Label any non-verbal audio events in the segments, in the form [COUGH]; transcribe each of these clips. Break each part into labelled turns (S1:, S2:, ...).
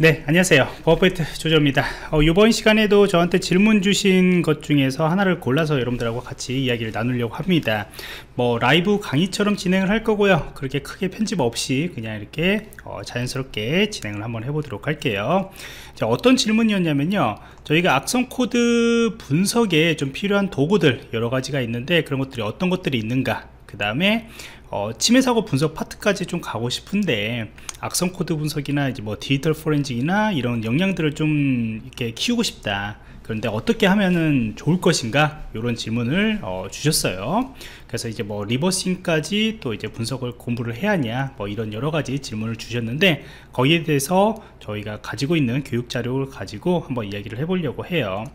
S1: 네 안녕하세요. 버퍼트 조조입니다. 어, 이번 시간에도 저한테 질문 주신 것 중에서 하나를 골라서 여러분들하고 같이 이야기를 나누려고 합니다. 뭐 라이브 강의처럼 진행을 할 거고요. 그렇게 크게 편집 없이 그냥 이렇게 어, 자연스럽게 진행을 한번 해보도록 할게요. 자, 어떤 질문이었냐면요. 저희가 악성 코드 분석에 좀 필요한 도구들 여러 가지가 있는데 그런 것들이 어떤 것들이 있는가 그 다음에 어, 침해 사고 분석 파트까지 좀 가고 싶은데 악성 코드 분석이나 이제 뭐 디지털 포렌식이나 이런 역량들을 좀 이렇게 키우고 싶다. 그런데 어떻게 하면은 좋을 것인가? 이런 질문을 어, 주셨어요 그래서 이제 뭐 reversing까지 또 이제 분석을 공부를 해야 하냐 뭐 이런 여러 가지 질문을 주셨는데 거기에 대해서 저희가 가지고 있는 교육 자료를 가지고 한번 이야기를 해보려고 해요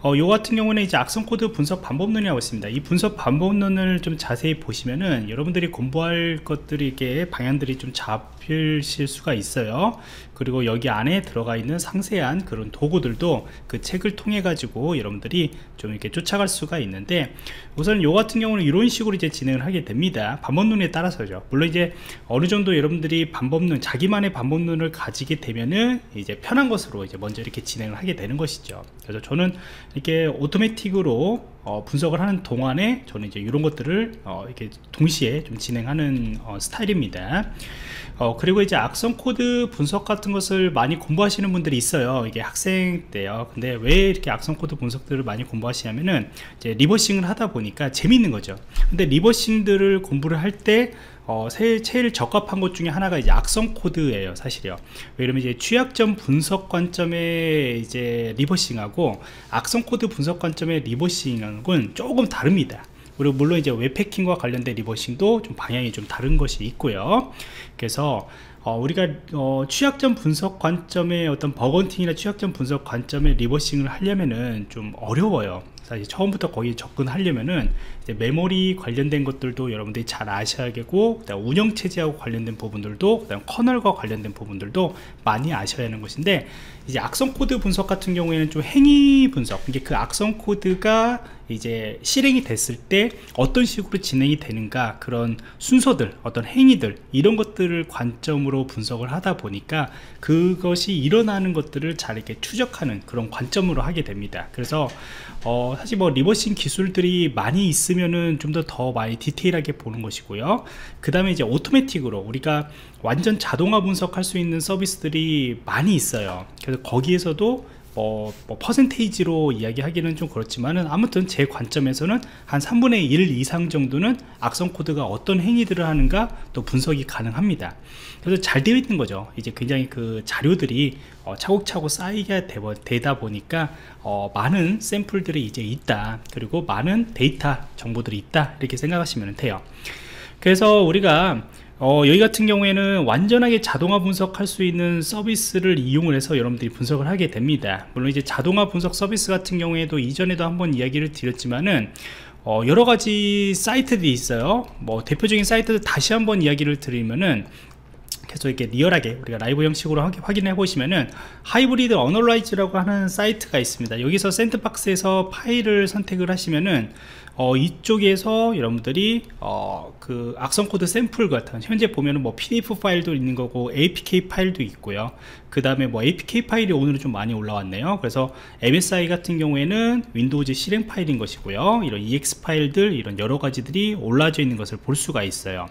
S1: 어, 요 같은 경우는 이제 악성 코드 분석 방법론이라고 있습니다. 이 분석 방법론을 좀 자세히 보시면은 여러분들이 공부할 것들이 이게 방향들이 좀 잡히실 수가 있어요. 그리고 여기 안에 들어가 있는 상세한 그런 도구들도 그 책을 통해 가지고 여러분들이 좀 이렇게 쫓아갈 수가 있는데 우선 요 같은 경우는 이런 식으로 이제 진행을 하게 됩니다. 방법론에 따라서죠. 물론 이제 어느 정도 여러분들이 방법론 자기만의 방법론을 가지게 되면은 이제 편한 것으로 이제 먼저 이렇게 진행을 하게 되는 것이죠. 그래서 저는 이렇게 오토매틱으로 어, 분석을 하는 동안에 저는 이제 이런 것들을 어, 이렇게 동시에 좀 진행하는 어, 스타일입니다. 어, 그리고 이제 악성 코드 분석 같은 것을 많이 공부하시는 분들이 있어요. 이게 학생 때요. 근데 왜 이렇게 악성 코드 분석들을 많이 공부하시냐면은 이제 reversing을 하다 보니까 재밌는 거죠. 근데 reversing들을 공부를 할때 어, 제일 적합한 것 중에 하나가 이제 악성 코드예요, 사실이요. 왜냐면 이제 취약점 분석 관점의 이제 reversing하고 악성 코드 분석 관점의 reversing은 조금 다릅니다. 그리고 물론 이제 웹해킹과 관련된 reversing도 좀 방향이 좀 다른 것이 있고요. 그래서 어, 우리가 어, 취약점 분석 관점의 어떤 bug hunting이나 취약점 분석 관점의 reversing을 하려면은 좀 어려워요. 사실 처음부터 거기 접근하려면은 메모리 관련된 것들도 여러분들이 잘 아셔야겠고 그다음 운영 체제하고 관련된 부분들도 그다음 커널과 관련된 부분들도 많이 아셔야 하는 것인데 이제 악성 코드 분석 같은 경우에는 좀 행위 분석 이게 그 악성 코드가 이제 실행이 됐을 때 어떤 식으로 진행이 되는가 그런 순서들 어떤 행위들 이런 것들을 관점으로 분석을 하다 보니까 그것이 일어나는 것들을 잘 이렇게 추적하는 그런 관점으로 하게 됩니다. 그래서 어, 사실 뭐 reversing 기술들이 많이 있으면은 좀 더 더 많이 디테일하게 보는 것이고요. 그 다음에 이제 automatic으로 우리가 완전 자동화 분석할 수 있는 서비스들이 많이 있어요. 그래서 거기에서도 뭐, 뭐 percentage로 이야기하기는 좀 그렇지만은 아무튼 제 관점에서는 한 3분의 1 이상 정도는 악성 코드가 어떤 행위들을 하는가 또 분석이 가능합니다. 그래서 잘 되어 있는 거죠. 이제 굉장히 그 자료들이 어, 차곡차곡 쌓이게 되다 보니까 어, 많은 샘플들이 이제 있다. 그리고 많은 데이터 정보들이 있다. 이렇게 생각하시면 돼요. 그래서 우리가 어, 여기 같은 경우에는 완전하게 자동화 분석할 수 있는 서비스를 이용을 해서 여러분들이 분석을 하게 됩니다. 물론 이제 자동화 분석 서비스 같은 경우에도 이전에도 한번 이야기를 드렸지만은 어, 여러 가지 사이트들이 있어요. 뭐 대표적인 사이트들 다시 한번 이야기를 드리면은 계속 이렇게 리얼하게 우리가 라이브 형식으로 확인해 보시면은 Hybrid Analysis라고 하는 사이트가 있습니다. 여기서 sandbox에서 파일을 선택을 하시면은 어, 이쪽에서 여러분들이 어, 그 악성 코드 샘플 같은 현재 보면은 뭐 PDF 파일도 있는 거고 APK 파일도 있고요. 그 다음에 뭐 APK 파일이 오늘은 좀 많이 올라왔네요. 그래서 MSI 같은 경우에는 Windows 실행 파일인 것이고요. 이런 EXE 파일들 이런 여러 가지들이 올라져 있는 것을 볼 수가 있어요.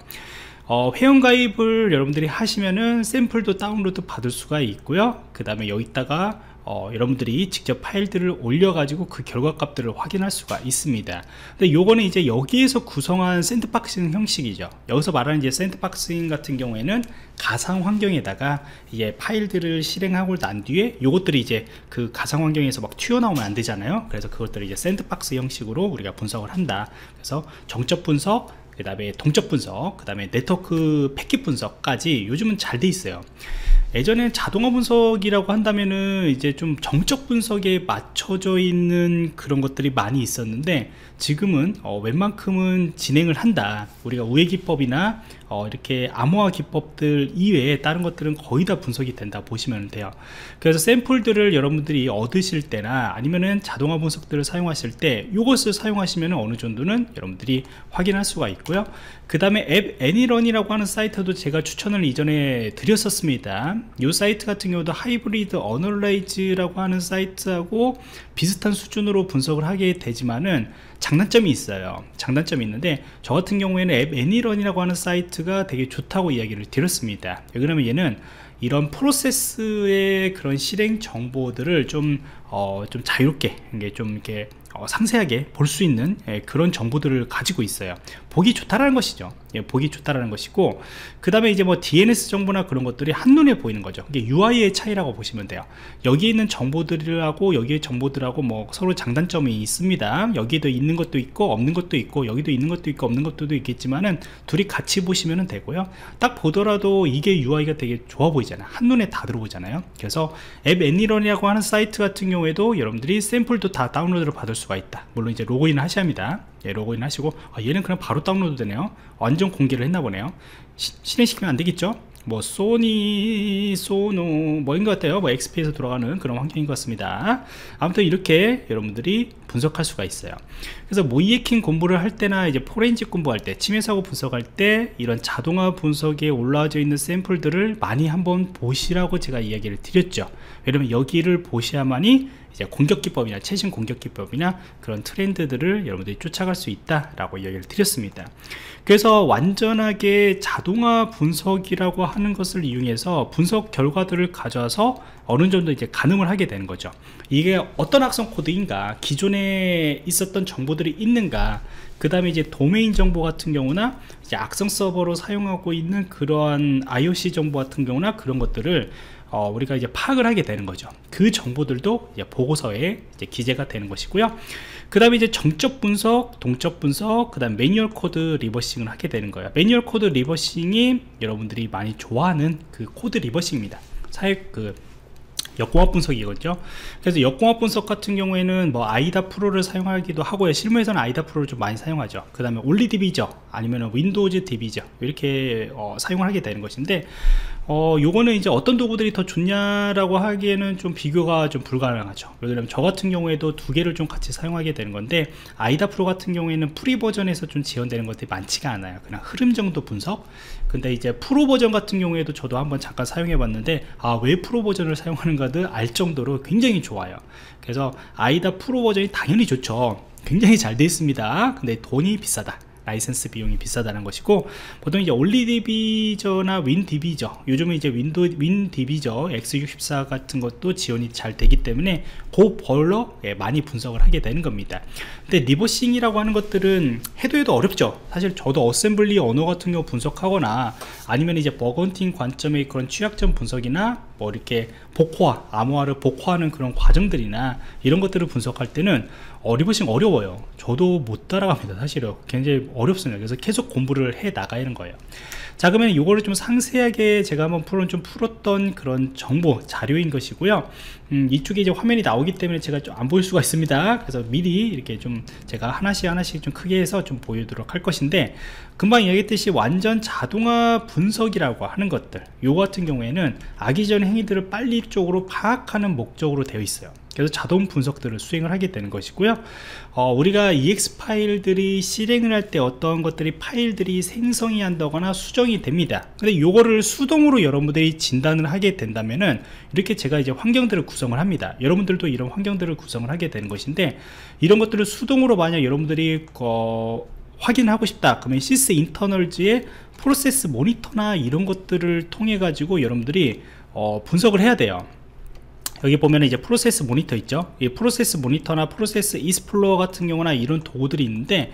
S1: 어, 회원 가입을 여러분들이 하시면은 샘플도 다운로드 받을 수가 있고요. 그 다음에 여기다가 어, 여러분들이 직접 파일들을 올려가지고 그 결과값들을 확인할 수가 있습니다. 근데 요거는 이제 여기에서 구성한 sandboxing 형식이죠. 여기서 말하는 이제 sandboxing 같은 경우에는 가상 환경에다가 이제 파일들을 실행하고 난 뒤에 요것들이 이제 그 가상 환경에서 막 튀어나오면 안 되잖아요. 그래서 그것들을 이제 sandbox 형식으로 우리가 분석을 한다. 그래서 정적 분석, 그 다음에 동적 분석, 그 다음에 네트워크 패킷 분석까지 요즘은 잘 돼 있어요. 예전에 자동화 분석이라고 한다면은 이제 좀 정적 분석에 맞춰져 있는 그런 것들이 많이 있었는데 지금은 어, 웬만큼은 진행을 한다. 우리가 우회 기법이나 어, 이렇게 암호화 기법들 이외에 다른 것들은 거의 다 분석이 된다 보시면 돼요. 그래서 샘플들을 여러분들이 얻으실 때나 아니면은 자동화 분석들을 사용하실 때 이것을 사용하시면 어느 정도는 여러분들이 확인할 수가 있고요. 그 다음에 App Any.Run이라고 하는 사이트도 제가 추천을 이전에 드렸었습니다. 이 사이트 같은 경우도 Hybrid Analysis라고 하는 사이트하고 비슷한 수준으로 분석을 하게 되지만은 장단점이 있어요. 장단점이 있는데 저 같은 경우에는 App Any.Run이라고 하는 사이트가 되게 좋다고 이야기를 드렸습니다. 왜냐면 얘는 이런 프로세스의 그런 실행 정보들을 좀, 어, 좀 자유롭게, 좀 이렇게 어, 상세하게 볼 수 있는 예, 그런 정보들을 가지고 있어요 보기 좋다라는 것이죠. 예, 보기 좋다라는 것이고 그 다음에 이제 뭐 DNS 정보나 그런 것들이 한눈에 보이는 거죠. 이게 UI의 차이라고 보시면 돼요. 여기 있는 정보들하고 여기에 정보들하고 뭐 서로 장단점이 있습니다. 여기에도 있는 것도 있고 없는 것도 있고 여기도 있는 것도 있고 없는 것도 있겠지만은 둘이 같이 보시면 되고요. 딱 보더라도 이게 UI가 되게 좋아 보이잖아요. 한눈에 다 들어보잖아요. 그래서 App Any.Run이라고 하는 사이트 같은 경우에도 여러분들이 샘플도 다 다운로드를 받을 수 수가 있다. 물론 이제 로그인을 하셔야 합니다 예, 로그인 하시고 아, 얘는 그냥 바로 다운로드 되네요. 완전 공개를 했나 보네요. 시, 실행시키면 안 되겠죠? 뭐 소니 소노 뭐인 것 같아요. 뭐 XP에서 돌아가는 그런 환경인 것 같습니다. 아무튼 이렇게 여러분들이 분석할 수가 있어요 그래서 모의해킹 공부를 할 때나 이제 포렌식 공부할 때 침해 사고 분석할 때 이런 자동화 분석에 올라와져 있는 샘플들을 많이 한번 보시라고 제가 이야기를 드렸죠 왜냐면 여기를 보셔야만이 이제 공격 기법이나 최신 공격 기법이나 그런 트렌드들을 여러분들이 쫓아갈 수 있다라고 이야기를 드렸습니다. 그래서 완전하게 자동화 분석이라고 하는 것을 이용해서 분석 결과들을 가져와서 어느 정도 이제 가늠을 하게 되는 거죠. 이게 어떤 악성 코드인가, 기존에 있었던 정보들이 있는가, 그 다음에 이제 도메인 정보 같은 경우나 이제 악성 서버로 사용하고 있는 그러한 IOC 정보 같은 경우나 그런 것들을 어, 우리가 이제 파악을 하게 되는 거죠. 그 정보들도 보고서에 기재가 되는 것이고요. 그 다음에 이제 정적 분석, 동적 분석, 그 다음 manual code reversing을 하게 되는 거예요. manual code reversing이 여러분들이 많이 좋아하는 그 code reversing입니다. 사회 그 역공학 분석이거든요 그래서 역공학 분석 같은 경우에는 뭐 IDA Pro를 사용하기도 하고요 실무에서는 IDA Pro를 좀 많이 사용하죠 그 다음에 OllyDbg죠 아니면 윈도우즈 디비죠 이렇게 어, 사용을 하게 되는 것인데 어, 요거는 이제 어떤 도구들이 더 좋냐라고 하기에는 좀 비교가 좀 불가능하죠. 왜냐면 저 같은 경우에도 두 개를 좀 같이 사용하게 되는 건데, IDA Pro 같은 경우에는 free 버전에서 좀 지원되는 것들이 많지가 않아요. 그냥 흐름 정도 분석. 근데 이제 프로 버전 같은 경우에도 저도 한번 잠깐 사용해 봤는데, 아, 왜 프로 버전을 사용하는가를 알 정도로 굉장히 좋아요. 그래서 IDA Pro 버전이 당연히 좋죠. 굉장히 잘 되어 있습니다. 근데 돈이 비싸다. 라이센스 비용이 비싸다는 것이고 보통 이제 OllyDbg나 WinDbg 요즘은 이제 윈도 WinDbg X64 같은 것도 지원이 잘 되기 때문에 그걸로 예, 많이 분석을 하게 되는 겁니다. 근데 reversing이라고 하는 것들은 해도 해도 어렵죠. 사실 저도 어셈블리 언어 같은 경우 분석하거나 아니면 이제 bug hunting 관점의 그런 취약점 분석이나 뭐 이렇게 복호화 암호화를 복호화하는 그런 과정들이나 이런 것들을 분석할 때는 어, 리버싱 어려워요. 저도 못 따라갑니다 사실은 굉장히 어렵습니다. 그래서 계속 공부를 해 나가야 하는 거예요. 자 그러면 이거를 좀 상세하게 제가 한번 풀은 좀 풀었던 그런 정보 자료인 것이고요 음, 이쪽에 이제 화면이 나오기 때문에 제가 좀 안 보일 수가 있습니다. 그래서 미리 이렇게 좀 제가 하나씩 하나씩 좀 크게 해서 좀 보여드리도록 할 것인데 금방 얘기했듯이 완전 자동화 분석이라고 하는 것들 요 같은 경우에는 악의전 행위들을 빨리 쪽으로 파악하는 목적으로 되어 있어요. 그래서 자동 분석들을 수행을 하게 되는 것이고요. 어, 우리가 EX 파일들이 실행을 할 때 어떤 것들이 파일들이 생성이 한다거나 수정이 됩니다. 근데 요거를 수동으로 여러분들이 진단을 하게 된다면은 이렇게 제가 이제 환경들을 구성을 합니다. 여러분들도 이런 환경들을 구성을 하게 되는 것인데 이런 것들을 수동으로 만약 여러분들이 어, 확인하고 싶다 그러면 시스 인터널즈의 프로세스 모니터나 이런 것들을 통해 가지고 여러분들이 어, 분석을 해야 돼요. 여기 보면 이제 Process Monitor 있죠? 이 Process Monitor나 Process Explorer 같은 경우나 이런 도구들이 있는데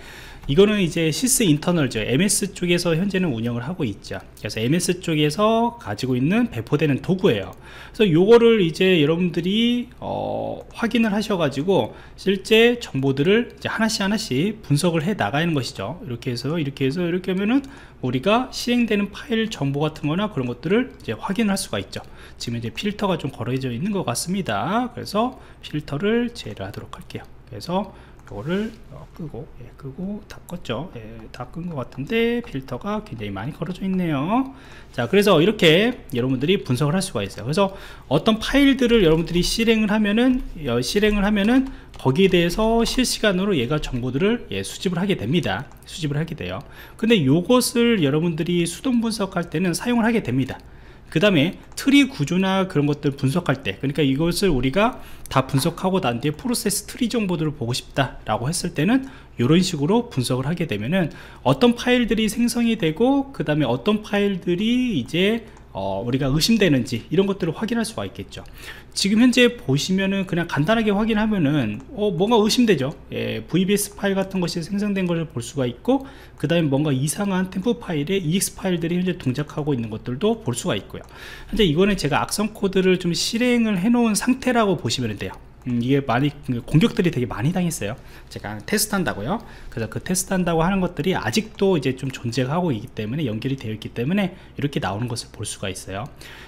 S1: 이거는 이제 Sysinternals죠 MS 쪽에서 현재는 운영을 하고 있죠. 그래서 MS 쪽에서 가지고 있는 배포되는 도구예요. 그래서 요거를 이제 여러분들이 어, 확인을 하셔 가지고 실제 정보들을 이제 하나씩 하나씩 분석을 해 나가는 것이죠. 이렇게 해서 이렇게 해서 이렇게 하면은 우리가 실행되는 파일 정보 같은 거나 그런 것들을 이제 확인할 수가 있죠. 지금 이제 필터가 좀 걸어져 있는 것 같습니다. 그래서 필터를 제외하도록 할게요. 그래서 이거를 어, 끄고 예, 끄고 다 껐죠. 예, 다끈 것 같은데 필터가 굉장히 많이 걸어져 있네요. 자 그래서 이렇게 여러분들이 분석을 할 수가 있어요. 그래서 어떤 파일들을 여러분들이 실행을 하면은 어, 실행을 하면은 거기에 대해서 실시간으로 얘가 정보들을 예, 수집을 하게 됩니다. 수집을 하게 돼요. 근데 이것을 여러분들이 수동 분석할 때는 사용을 하게 됩니다 그 다음에 트리 구조나 그런 것들 분석할 때 그러니까 이것을 우리가 다 분석하고 난 뒤에 프로세스 트리 정보들을 보고 싶다 라고 했을 때는 이런 식으로 분석을 하게 되면은 어떤 파일들이 생성이 되고 그 다음에 어떤 파일들이 이제 어, 우리가 의심되는지 이런 것들을 확인할 수가 있겠죠. 지금 현재 보시면은 그냥 간단하게 확인하면은 어, 뭔가 의심되죠. 예, VBS 파일 같은 것이 생성된 것을 볼 수가 있고 그 다음에 뭔가 이상한 템프 파일에 EX 파일들이 현재 동작하고 있는 것들도 볼 수가 있고요. 현재 이거는 제가 악성 코드를 좀 실행을 해 놓은 상태라고 보시면 돼요 음, 이게 많이 공격들이 되게 많이 당했어요. 제가 테스트 한다고요. 그래서 그 테스트 한다고 하는 것들이 아직도 이제 좀 존재하고 있기 때문에 연결이 되어 있기 때문에 이렇게 나오는 것을 볼 수가 있어요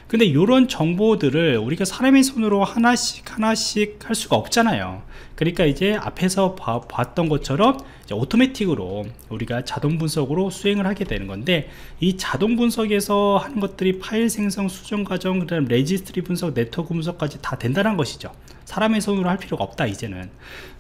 S1: 근데 이런 정보들을 우리가 사람의 손으로 하나씩 하나씩 할 수가 없잖아요. 그러니까 이제 앞에서 봐, 봤던 것처럼 automatic으로 우리가 자동 분석으로 수행을 하게 되는 건데 이 자동 분석에서 하는 것들이 파일 생성 수정 과정 그 다음 registry 분석 네트워크 분석까지 다 된다는 것이죠. 사람의 손으로 할 필요가 없다 이제는.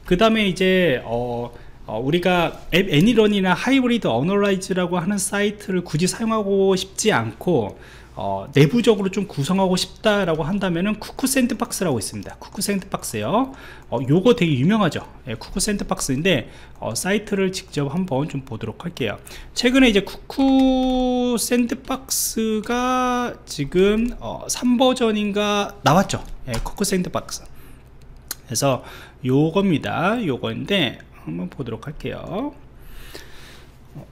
S1: 그 다음에 이제 어, 어, 우리가 App Any.Run이나 Hybrid Analysis라고 하는 사이트를 굳이 사용하고 싶지 않고 어, 내부적으로 좀 구성하고 싶다라고 한다면은 Cuckoo Sandbox라고 있습니다. Cuckoo Sandbox요. 어, 요거 되게 유명하죠. 예, Cuckoo Sandbox인데 어, 사이트를 직접 한번 좀 보도록 할게요. 최근에 이제 Cuckoo Sandbox가 지금 어, 3버전인가 나왔죠. 예, Cuckoo Sandbox. 그래서 요겁니다. 요거인데 한번 보도록 할게요.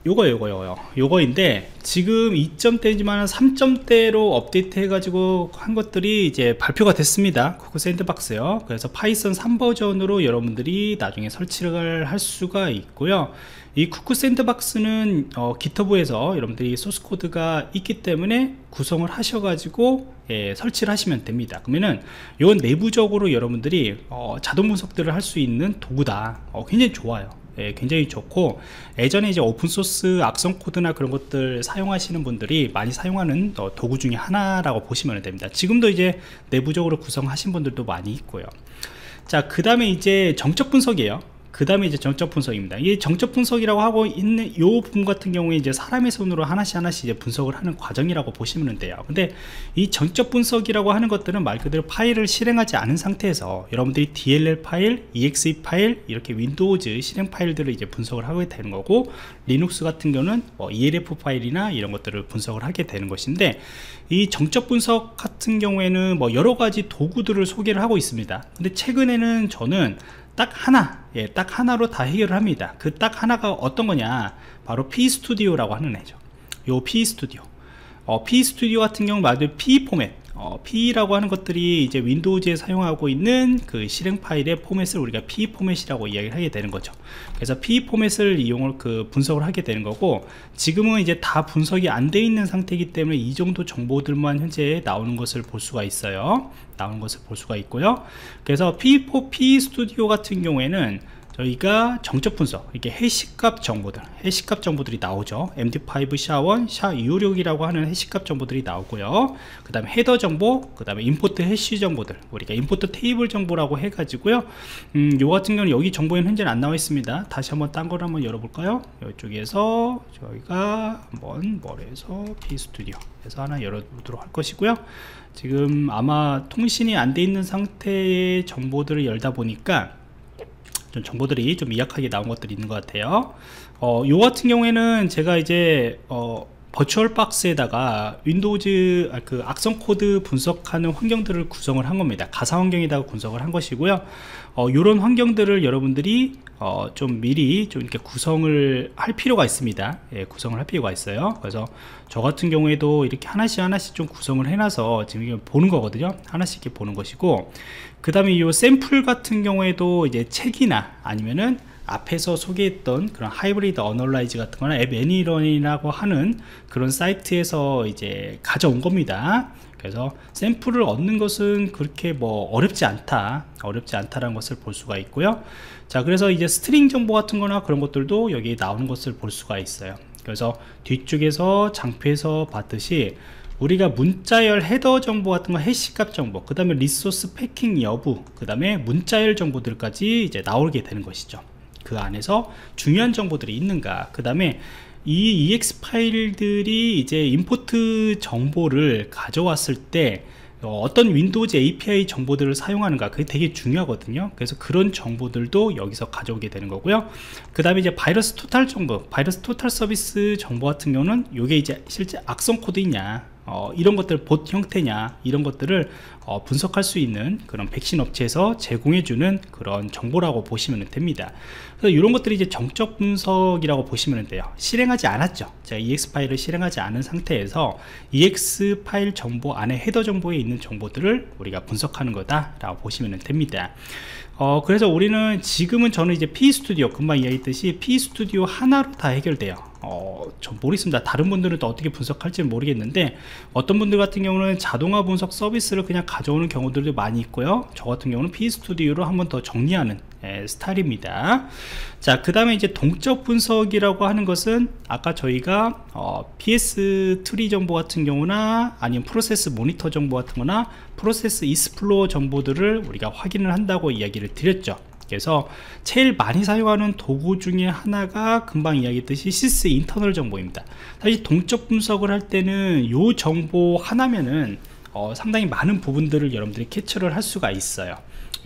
S1: 요거 요거 요거 요거인데 지금 2점대지만 3점대로 업데이트 해가지고 한 것들이 이제 발표가 됐습니다. Cuckoo Sandbox요. 그래서 Python 3버전으로 여러분들이 나중에 설치를 할 수가 있고요. 이 쿠쿠 샌드박스는 어, 기터브에서 여러분들이 소스 코드가 있기 때문에 구성을 하셔가지고 예, 설치를 하시면 됩니다. 그러면은 이건 내부적으로 여러분들이 어, 자동 분석들을 할 수 있는 도구다. 어, 굉장히 좋아요 예, 굉장히 좋고 예전에 이제 오픈소스 악성 코드나 그런 것들 사용하시는 분들이 많이 사용하는 어, 도구 중에 하나라고 보시면 됩니다. 지금도 이제 내부적으로 구성하신 분들도 많이 있고요. 자 그 다음에 이제 정적 분석이에요 그 다음에 이제 정적 분석입니다. 이 정적 분석이라고 하고 있는 이 부분 같은 경우에 이제 사람의 손으로 하나씩 하나씩 이제 분석을 하는 과정이라고 보시면 돼요. 근데 이 정적 분석이라고 하는 것들은 말 그대로 파일을 실행하지 않은 상태에서 여러분들이 DLL 파일, EXE 파일, 이렇게 Windows 실행 파일들을 이제 분석을 하게 되는 거고 리눅스 같은 경우는 뭐 ELF 파일이나 이런 것들을 분석을 하게 되는 것인데 이 정적 분석 같은 경우에는 뭐 여러 가지 도구들을 소개를 하고 있습니다. 근데 최근에는 저는 딱 하나 예, 딱 하나로 다 해결을 합니다. 그 딱 하나가 어떤 거냐? 바로 P스튜디오라고 하는 애죠. 요 P스튜디오 어, P스튜디오 같은 경우 말 그대로 P 포맷 어, P라고 하는 것들이 이제 윈도우즈에 사용하고 있는 그 실행 파일의 포맷을 우리가 P 포맷이라고 이야기를 하게 되는 거죠. 그래서 P 포맷을 이용을 그 분석을 하게 되는 거고 지금은 이제 다 분석이 안 돼 있는 상태이기 때문에 이 정도 정보들만 현재 나오는 것을 볼 수가 있어요. 나오는 것을 볼 수가 있고요. 그래서 P4P 스튜디오 같은 경우에는 저희가 정적 분석 이렇게 해시값 정보들 해시값 정보들이 나오죠. MD5 샤원 샤26이라고 하는 해시값 정보들이 나오고요. 그 다음에 헤더 정보 그 다음에 임포트 해시 정보들 우리가 임포트 테이블 정보라고 해 가지고요. 음, 요 같은 경우는 여기 정보에는 현재는 안 나와 있습니다. 다시 한번 딴 걸 한번 열어볼까요? 이쪽에서 저희가 한번 뭐래서 P스튜디오 해서 하나 열어보도록 할 것이고요. 지금 아마 통신이 안 돼 있는 상태의 정보들을 열다 보니까 좀 정보들이 좀 미약하게 나온 것들이 있는 것 같아요. 어, 요 같은 경우에는 제가 이제 어, VirtualBox에다가 Windows 아, 그 악성 코드 분석하는 환경들을 구성을 한 겁니다. 가상 환경에다가 분석을 한 것이고요. 어, 이런 환경들을 여러분들이 어, 좀 미리 좀 이렇게 구성을 할 필요가 있습니다. 예, 구성을 할 필요가 있어요. 그래서 저 같은 경우에도 이렇게 하나씩 하나씩 좀 구성을 해놔서 지금 보는 거거든요. 하나씩 이렇게 보는 것이고 그 다음에 이 샘플 같은 경우에도 이제 책이나 아니면은 앞에서 소개했던 그런 Hybrid Analysis 같은 거나 app ANY.RUN이라고 하는 그런 사이트에서 이제 가져온 겁니다. 그래서 샘플을 얻는 것은 그렇게 뭐 어렵지 않다 어렵지 않다라는 것을 볼 수가 있고요. 자 그래서 이제 string 정보 같은 거나 그런 것들도 여기 나오는 것을 볼 수가 있어요. 그래서 뒤쪽에서 장표에서 봤듯이 우리가 문자열 header 정보 같은 거 hash값 정보 그 다음에 resource packing 여부 그 다음에 문자열 정보들까지 이제 나오게 되는 것이죠 그 안에서 중요한 정보들이 있는가. 그 다음에 이 EXE 파일들이 이제 import 정보를 가져왔을 때 어, 어떤 Windows API 정보들을 사용하는가. 그게 되게 중요하거든요. 그래서 그런 정보들도 여기서 가져오게 되는 거고요. 그 다음에 이제 바이러스 토탈 정보 바이러스 토탈 서비스 정보 같은 경우는 이게 이제 실제 악성 코드이냐 어, 이런 것들 봇 형태냐 이런 것들을 어, 분석할 수 있는 그런 백신 업체에서 제공해주는 그런 정보라고 보시면 됩니다. 그래서 이런 것들이 이제 정적 분석이라고 보시면 돼요. 실행하지 않았죠. 제가 EX 파일을 실행하지 않은 상태에서 EX 파일 정보 안에 헤더 정보에 있는 정보들을 우리가 분석하는 거다 라고 보시면 됩니다. 어, 그래서 우리는 지금은 저는 이제 PEStudio 금방 이야기했듯이 PEStudio 하나로 다 해결돼요. 어, 전 모르겠습니다. 다른 분들은 또 어떻게 분석할지 모르겠는데 어떤 분들 같은 경우는 자동화 분석 서비스를 그냥 가져오는 경우들도 많이 있고요. 저 같은 경우는 PEStudio로 한 번 더 정리하는 예, 스타일입니다. 자, 그 다음에 이제 동적 분석이라고 하는 것은 아까 저희가 어, PS tree 정보 같은 경우나 아니면 Process Monitor 정보 같은 거나 Process Explorer 정보들을 우리가 확인을 한다고 이야기를 드렸죠. 그래서 제일 많이 사용하는 도구 중에 하나가 금방 이야기했듯이 Sysinternals 정보입니다 사실 동적 분석을 할 때는 이 정보 하나면은 어, 상당히 많은 부분들을 여러분들이 캡처를 할 수가 있어요.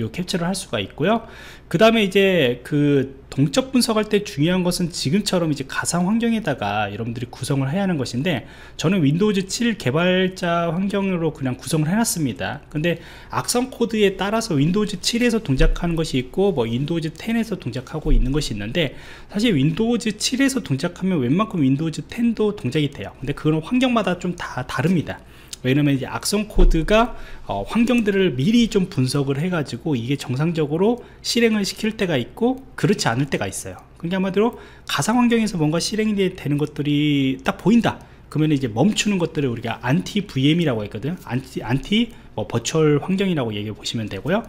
S1: 요 캡처를 할 수가 있고요. 그 다음에 이제 그 동적 분석할 때 중요한 것은 지금처럼 이제 가상 환경에다가 여러분들이 구성을 해야 하는 것인데 저는 Windows 7 개발자 환경으로 그냥 구성을 해놨습니다. 근데 악성 코드에 따라서 Windows 7에서 동작하는 것이 있고 뭐 Windows 10에서 동작하고 있는 것이 있는데 사실 Windows 7에서 동작하면 웬만큼 Windows 10도 동작이 돼요. 근데 그런 환경마다 좀 다 다릅니다 왜냐면 이제 악성 코드가 어, 환경들을 미리 좀 분석을 해가지고 이게 정상적으로 실행을 시킬 때가 있고 그렇지 않을 때가 있어요. 그러니까 한마디로 가상 환경에서 뭔가 실행이 되는 것들이 딱 보인다. 그러면 이제 멈추는 것들을 우리가 anti VM이라고 했거든요 anti anti 뭐 virtual 환경이라고 얘기해 보시면 되고요.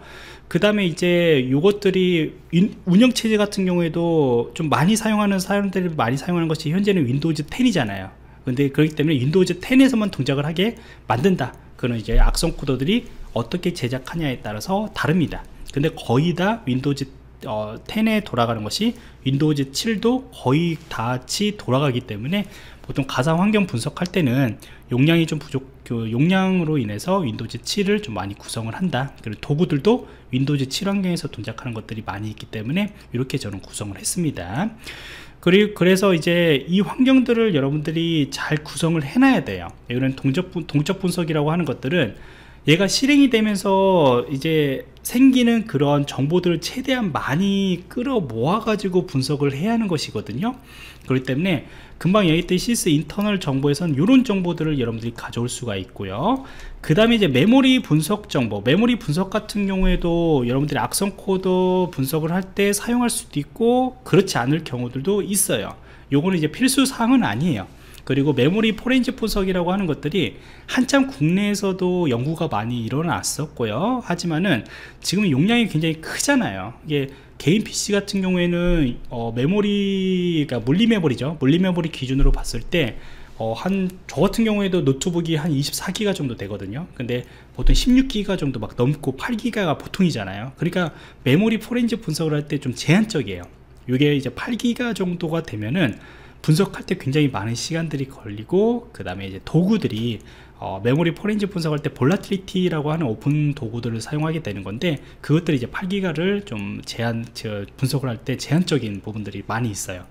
S1: 그 다음에 이제 요것들이 운영체제 같은 경우에도 좀 많이 사용하는 사람들이 많이 사용하는 것이 현재는 Windows 10이잖아요 근데 그렇기 때문에 Windows 10에서만 동작을 하게 만든다. 그는 이제 악성 코드들이 어떻게 제작하냐에 따라서 다릅니다. 근데 거의 다 Windows 어, 10에 돌아가는 것이 Windows 7도 거의 다 같이 돌아가기 때문에 보통 가상 환경 분석할 때는 용량이 좀 부족 그 용량으로 인해서 Windows 7을 좀 많이 구성을 한다. 그리고 도구들도 Windows 7 환경에서 동작하는 것들이 많이 있기 때문에 이렇게 저는 구성을 했습니다 그리고 그래서 이제 이 환경들을 여러분들이 잘 구성을 해놔야 돼요. 이런 동적, 동적 분석이라고 하는 것들은 얘가 실행이 되면서 이제 생기는 그런 정보들을 최대한 많이 끌어 모아 가지고 분석을 해야 하는 것이거든요. 그렇기 때문에 금방 얘기했던 Sysinternals 정보에선 이런 정보들을 여러분들이 가져올 수가 있고요. 그 다음에 이제 메모리 분석 정보. 메모리 분석 같은 경우에도 여러분들이 악성 코드 분석을 할 때 사용할 수도 있고 그렇지 않을 경우들도 있어요. 요거는 이제 필수 사항은 아니에요 그리고 메모리 포렌지 분석이라고 하는 것들이 한참 국내에서도 연구가 많이 일어났었고요 하지만은 지금 용량이 굉장히 크잖아요 이게 개인 PC 같은 경우에는 어, 메모리가 물리 메모리죠 물리 메모리 기준으로 봤을 때 어, 한, 저 같은 경우에도 노트북이 한 24기가 정도 되거든요. 근데 보통 16기가 정도 막 넘고 8기가가 보통이잖아요. 그러니까 메모리 포렌지 분석을 할 때 좀 제한적이에요. 이게 이제 8기가 정도가 되면은 분석할 때 굉장히 많은 시간들이 걸리고 그 다음에 이제 도구들이 어, 메모리 포렌식 분석할 때 Volatility라고 하는 오픈 도구들을 사용하게 되는 건데 그것들이 이제 8기가를 좀 제한 저, 분석을 할 때 제한적인 부분들이 많이 있어요.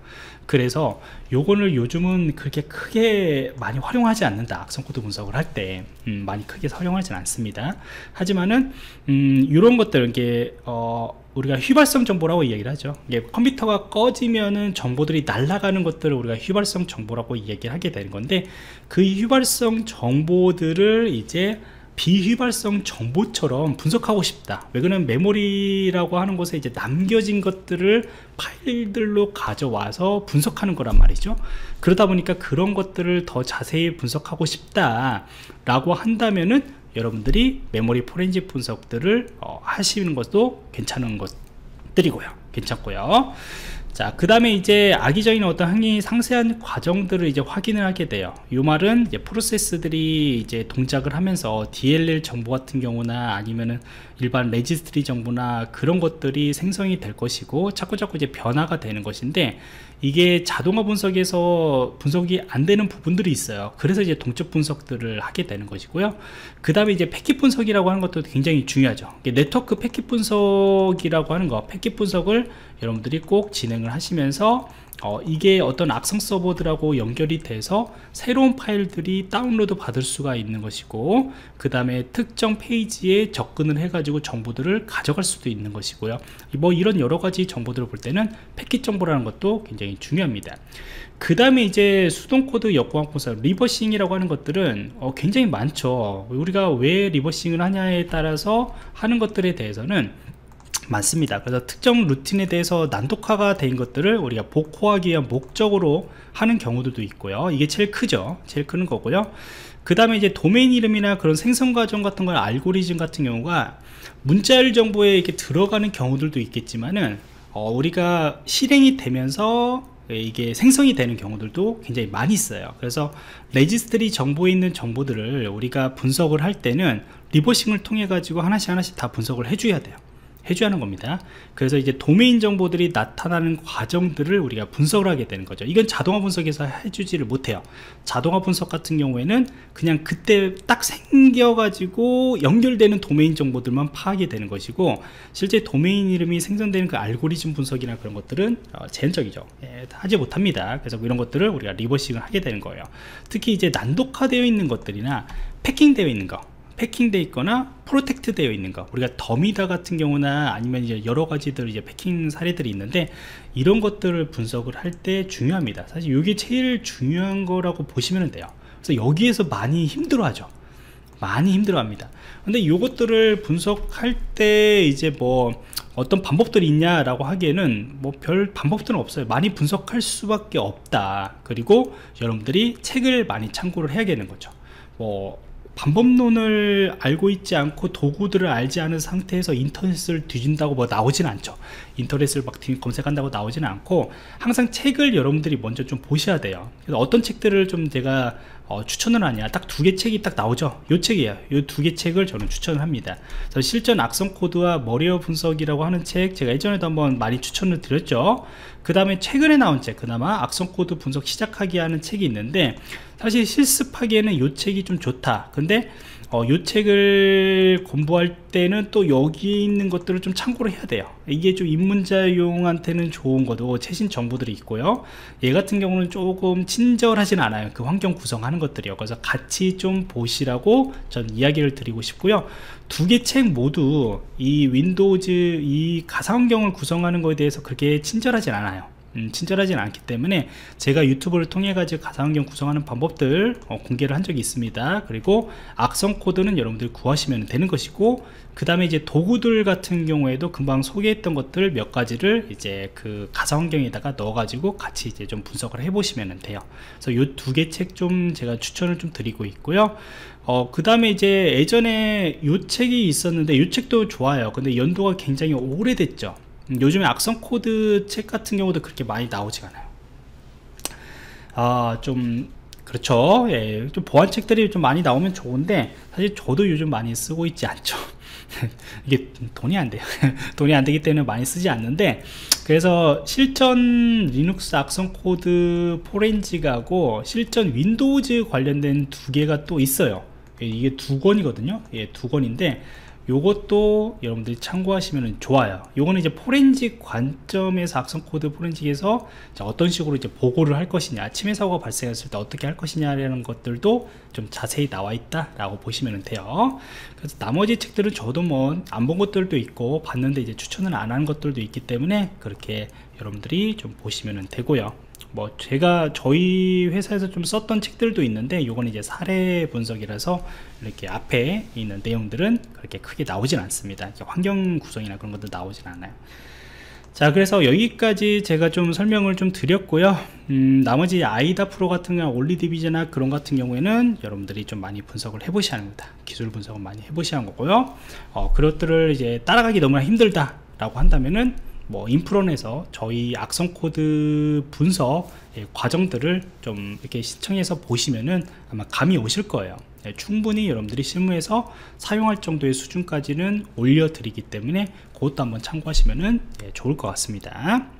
S1: 그래서 요거를 요즘은 그렇게 크게 많이 활용하지 않는다. 악성 코드 분석을 할때 음, 많이 크게 활용하지 않습니다. 하지만은 음, 이런 것들 이게 어, 우리가 휘발성 정보라고 이야기를 하죠. 예, 컴퓨터가 꺼지면은 정보들이 날아가는 것들을 우리가 휘발성 정보라고 이야기를 하게 되는 건데 그 휘발성 정보들을 이제 비휘발성 정보처럼 분석하고 싶다. 왜 그러면 메모리라고 하는 곳에 이제 남겨진 것들을 파일들로 가져와서 분석하는 거란 말이죠. 그러다 보니까 그런 것들을 더 자세히 분석하고 싶다 라고 한다면은 여러분들이 메모리 포렌식 분석들을 어, 하시는 것도 괜찮은 것들이고요. 괜찮고요 자, 그 다음에 이제 악의적인 어떤 행위 상세한 과정들을 이제 확인을 하게 돼요. 이 말은 이제 프로세스들이 이제 동작을 하면서 DLL 정보 같은 경우나 아니면은 일반 레지스트리 정보나 그런 것들이 생성이 될 것이고 자꾸자꾸 이제 변화가 되는 것인데 이게 자동화 분석에서 분석이 안 되는 부분들이 있어요. 그래서 이제 동적 분석들을 하게 되는 것이고요. 그 다음에 이제 패킷 분석이라고 하는 것도 굉장히 중요하죠. 네트워크 패킷 분석이라고 하는 거 패킷 분석을 여러분들이 꼭 진행을 하시면서 어, 이게 어떤 악성 서버들하고 연결이 돼서 새로운 파일들이 다운로드 받을 수가 있는 것이고 그 다음에 특정 페이지에 접근을 해 가지고 정보들을 가져갈 수도 있는 것이고요. 뭐 이런 여러 가지 정보들을 볼 때는 패킷 정보라는 것도 굉장히 중요합니다. 그 다음에 이제 수동코드 분석 reversing이라고 하는 것들은 어, 굉장히 많죠. 우리가 왜 reversing을 하냐에 따라서 하는 것들에 대해서는 많습니다. 그래서 특정 루틴에 대해서 난독화가 된 것들을 우리가 복호하기 위한 목적으로 하는 경우들도 있고요. 이게 제일 크죠. 제일 큰 거고요. 그 다음에 이제 도메인 이름이나 그런 생성 과정 같은 걸 알고리즘 같은 경우가 문자열 정보에 이렇게 들어가는 경우들도 있겠지만은 어, 우리가 실행이 되면서 이게 생성이 되는 경우들도 굉장히 많이 있어요. 그래서 레지스트리 정보에 있는 정보들을 우리가 분석을 할 때는 reversing을 통해 가지고 하나씩 하나씩 다 분석을 해줘야 돼요 하는 겁니다. 그래서 이제 도메인 정보들이 나타나는 과정들을 우리가 분석을 하게 되는 거죠. 이건 자동화 분석에서 해주지를 못해요. 자동화 분석 같은 경우에는 그냥 그때 딱 생겨 가지고 연결되는 도메인 정보들만 파악이 되는 것이고 실제 도메인 이름이 생성되는 그 알고리즘 분석이나 그런 것들은 어, 제한적이죠. 예, 하지 못합니다. 그래서 이런 것들을 우리가 reversing을 하게 되는 거예요. 특히 이제 난독화되어 있는 것들이나 packing되어 있는 거 packing되어 있거나 protect 되어 있는 거. 우리가 Themida 같은 경우나 아니면 이제 여러 가지들 이제 packing 사례들이 있는데 이런 것들을 분석을 할 때 중요합니다. 사실 이게 제일 중요한 거라고 보시면 돼요. 그래서 여기에서 많이 힘들어 하죠. 많이 힘들어 합니다. 근데 이것들을 분석할 때 이제 뭐 어떤 방법들이 있냐라고 하기에는 뭐 별 방법들은 없어요. 많이 분석할 수밖에 없다. 그리고 여러분들이 책을 많이 참고를 해야 되는 거죠. 뭐 방법론을 알고 있지 않고 도구들을 알지 않은 상태에서 인터넷을 뒤진다고 뭐 나오진 않죠. 인터넷을 막 검색한다고 나오지는 않고 항상 책을 여러분들이 먼저 좀 보셔야 돼요. 그래서 어떤 책들을 좀 제가 어, 추천을 하냐. 딱 두 개 책이 딱 나오죠. 요 책이에요. 요 두 개 책을 저는 추천을 합니다. 실전 악성 코드와 머리어 분석이라고 하는 책 제가 예전에도 한번 많이 추천을 드렸죠 그 다음에 최근에 나온 책 그나마 악성 코드 분석 시작하기 하는 책이 있는데 사실 실습하기에는 요 책이 좀 좋다. 근데 어, 요 책을 공부할 때는 또 여기 있는 것들을 좀 참고를 해야 돼요. 이게 좀 입문자용한테는 좋은 것도 최신 정보들이 있고요. 얘 같은 경우는 조금 친절하진 않아요. 그 환경 구성하는 것들이요. 그래서 같이 좀 보시라고 전 이야기를 드리고 싶고요. 두 개 책 모두 이 Windows 이 가상환경을 구성하는 것에 대해서 그렇게 친절하진 않아요 음, 친절하진 않기 때문에 제가 유튜브를 통해 가지고 가상환경 구성하는 방법들 어, 공개를 한 적이 있습니다. 그리고 악성 코드는 여러분들 구하시면 되는 것이고 그 다음에 이제 도구들 같은 경우에도 금방 소개했던 것들 몇 가지를 이제 그 가상환경에다가 넣어 가지고 같이 이제 좀 분석을 해 보시면 돼요. 그래서 이 두 개 책 좀 제가 추천을 좀 드리고 있고요. 어, 그 다음에 이제 예전에 이 책이 있었는데 이 책도 좋아요. 근데 연도가 굉장히 오래됐죠. 음, 요즘에 악성 코드 책 같은 경우도 그렇게 많이 나오지 않아요. 아 좀 그렇죠. 예, 좀 보안 책들이 좀 많이 나오면 좋은데 사실 저도 요즘 많이 쓰고 있지 않죠. [LAUGHS] 이게 돈이 안 돼요. [LAUGHS] 돈이 안 되기 때문에 많이 쓰지 않는데 그래서 실전 리눅스 악성 코드 포렌식하고 실전 Windows 관련된 두 개가 또 있어요. 예, 이게 두 권이거든요. 예, 두 권인데 요것도 여러분들이 참고하시면 좋아요. 요거는 이제 포렌식 관점에서 악성 코드 포렌식에서 어떤 식으로 이제 보고를 할 것이냐 침해 사고가 발생했을 때 어떻게 할 것이냐라는 것들도 좀 자세히 나와 있다 라고 보시면 돼요. 그래서 나머지 책들은 저도 뭐 안 본 것들도 있고 봤는데 이제 추천을 안 한 것들도 있기 때문에 그렇게 여러분들이 좀 보시면 되고요 뭐 제가 저희 회사에서 좀 썼던 책들도 있는데 요건 이제 사례 분석이라서 이렇게 앞에 있는 내용들은 그렇게 크게 나오진 않습니다. 환경 구성이나 그런 것도 나오진 않아요. 자 그래서 여기까지 제가 좀 설명을 좀 드렸고요. 음, 나머지 IDA Pro 같은 경우 OllyDbg나 그런 같은 경우에는 여러분들이 좀 많이 분석을 해 보셔야 합니다. 기술 분석을 많이 해 보셔야 하는 거고요. 어, 그것들을 이제 따라가기 너무나 힘들다 라고 한다면은 뭐 인프런에서 저희 악성 코드 분석 예, 과정들을 좀 이렇게 시청해서 보시면은 아마 감이 오실 거예요. 예, 충분히 여러분들이 실무에서 사용할 정도의 수준까지는 올려드리기 때문에 그것도 한번 참고하시면 예, 좋을 것 같습니다